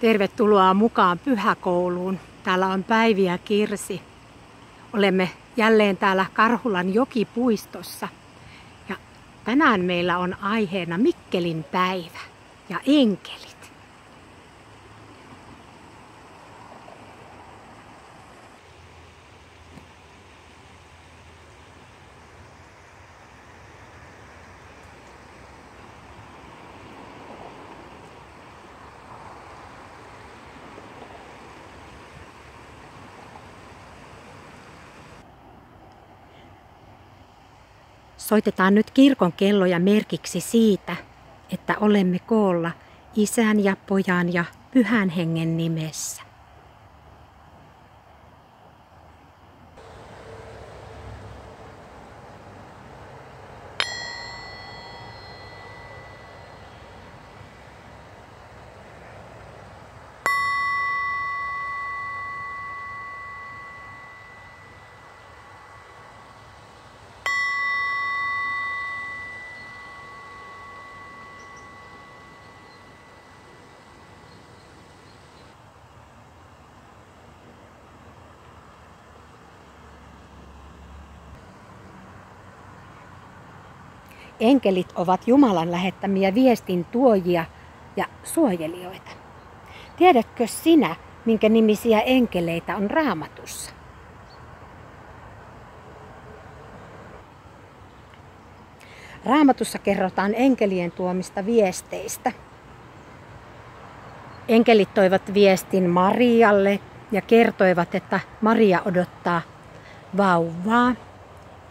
Tervetuloa mukaan pyhäkouluun. Täällä on Päivi ja Kirsi. Olemme jälleen täällä Karhulan jokipuistossa. Ja tänään meillä on aiheena Mikkelin päivä ja enkeli. Soitetaan nyt kirkon kelloja merkiksi siitä, että olemme koolla isän ja pojan ja pyhän hengen nimessä. Enkelit ovat Jumalan lähettämiä viestin tuojia ja suojelijoita. Tiedätkö sinä, minkä nimisiä enkeleitä on raamatussa? Raamatussa kerrotaan enkelien tuomista viesteistä. Enkelit toivat viestin Marialle ja kertoivat, että Maria odottaa vauvaa,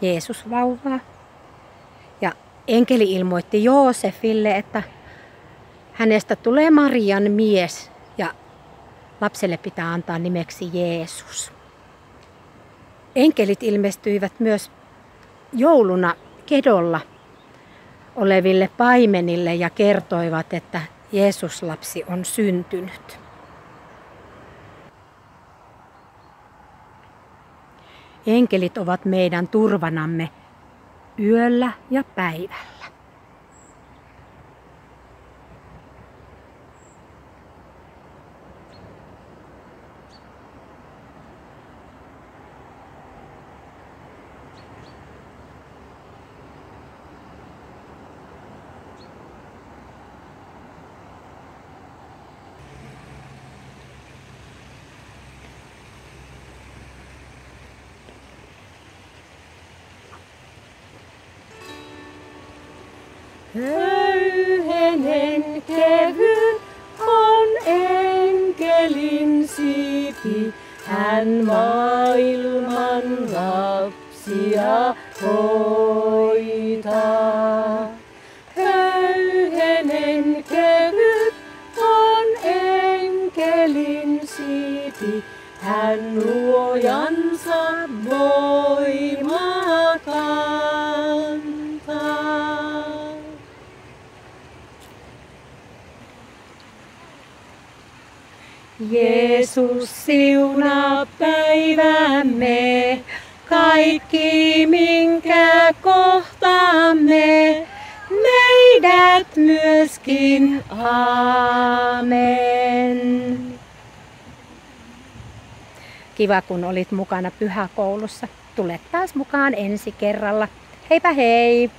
Jeesus-vauvaa. Enkeli ilmoitti Joosefille, että hänestä tulee Marian mies ja lapselle pitää antaa nimeksi Jeesus. Enkelit ilmestyivät myös jouluna kedolla oleville paimenille ja kertoivat, että Jeesuslapsi on syntynyt. Enkelit ovat meidän turvanamme yöllä ja päivällä. Höyhenen kevyt on enkelin siipi, hän maailman lapsia hoitaa. Höyhenen kevyt on enkelin siipi, hän luojansa voimakaan. Jeesus siunaa päivämme, kaikki minkä kohtaamme, meidät myöskin. Aamen. Kiva, kun olit mukana pyhäkoulussa. Tule taas mukaan ensi kerralla. Heipä hei!